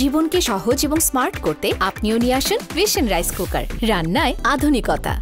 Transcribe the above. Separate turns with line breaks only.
জীবনকে সহজ এবং স্মার্ট করতে আপনিও নিয়ে আসুন ভিশন রাইস কুকার রান্নায় আধুনিকতা।